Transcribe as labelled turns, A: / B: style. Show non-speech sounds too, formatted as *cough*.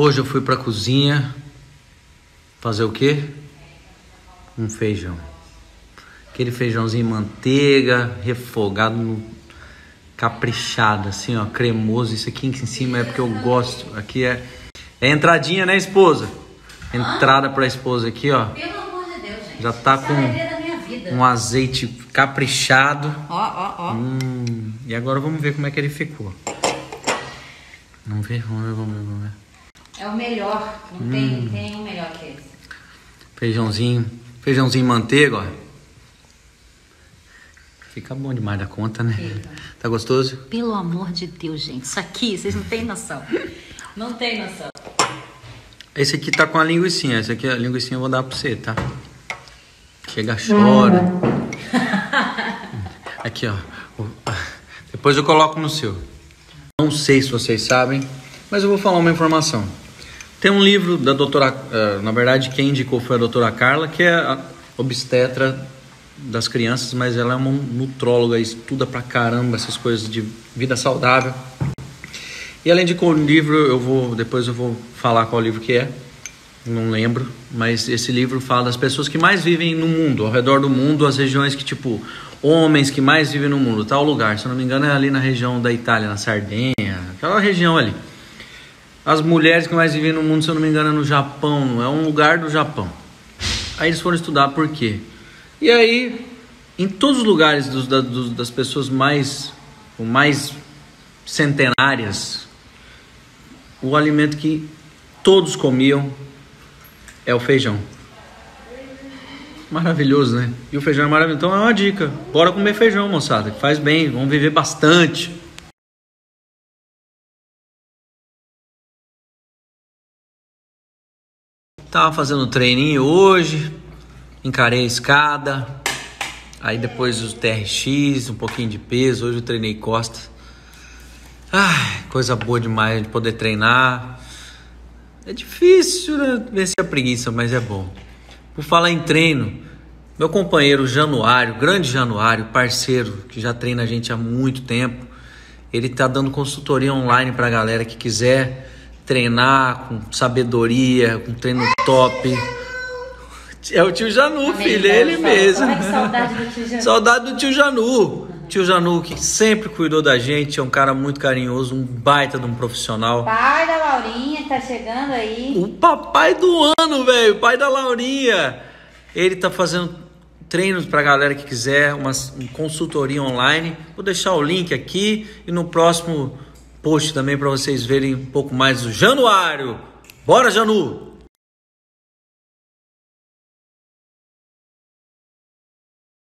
A: Hoje eu fui pra cozinha fazer o quê? Um feijão. Aquele feijãozinho em manteiga, refogado no caprichado, assim, ó, cremoso. Isso aqui em cima é porque eu gosto. Aqui é, é entradinha, né, esposa? Entrada pra esposa aqui, ó.
B: Pelo amor de Deus, gente.
A: Já tá com
B: é a vida.
A: Um azeite caprichado.
B: Ó, ó, ó.
A: Hum, e agora vamos ver como é que ele ficou. Vamos ver, vamos ver, vamos ver, vamos ver.
B: É o melhor. Não tem, tem um melhor que esse.
A: Feijãozinho, feijãozinho manteiga, ó. Fica bom demais da conta, né?
B: Fica.
A: Tá gostoso?
B: Pelo amor de Deus, gente. Isso aqui, vocês não têm noção. *laughs* Não tem noção.
A: Esse aqui tá com a linguiçinha. Esse aqui, a linguiçinha eu vou dar pra você, tá? Chega, chora. *laughs* Aqui, ó. O- Depois eu coloco no seu. Não sei se vocês sabem, mas eu vou falar uma informação. Tem um livro da doutora, eh, na verdade quem indicou foi a doutora Carla, que é a obstetra das crianças, mas ela é uma nutróloga, estuda pra caramba essas coisas de vida saudável. E além de com livro, eu vou depois eu vou falar qual livro que é. Não lembro, mas esse livro fala das pessoas que mais vivem no mundo, ao redor do mundo, as regiões que tipo homens que mais vivem no mundo, tal lugar, se eu não me engano é ali na região da Itália, na Sardenha, aquela região ali. As mulheres que mais vivem no mundo, se eu não me engano, é no Japão, é um lugar do Japão. Aí eles foram estudar por quê. E aí, em todos os lugares dos, da- dos- das pessoas mais, mais centenárias, o alimento que todos comiam é o feijão. Maravilhoso, né? E o feijão é maravilhoso. Então é uma dica. Bora comer feijão, moçada. Faz bem, vamos viver bastante. Tava fazendo treininho hoje, encarei a escada, aí depois o TRX, um pouquinho de peso, hoje eu treinei costas. Ai, coisa boa demais de poder treinar. É difícil, né? Vencer a preguiça, mas é bom. Por falar em treino, meu companheiro Januário, grande Januário, parceiro, que já treina a gente há muito tempo, ele tá dando consultoria online pra galera que quiser treinar com sabedoria, com treino top. É o tio Janu, filho, é ele mesmo.
B: Ai, saudade do tio Janu.
A: Saudade do tio Janu. Tio Janu, que sempre cuidou da gente, é um cara muito carinhoso, um baita de um profissional.
B: Pai da Laurinha que tá chegando aí.
A: O papai do ano, velho, o pai da Laurinha. Ele tá fazendo treinos pra galera que quiser, uma uma consultoria online. Vou deixar o link aqui e no próximo post também para vocês verem um pouco mais do Januário. Bora, Janu!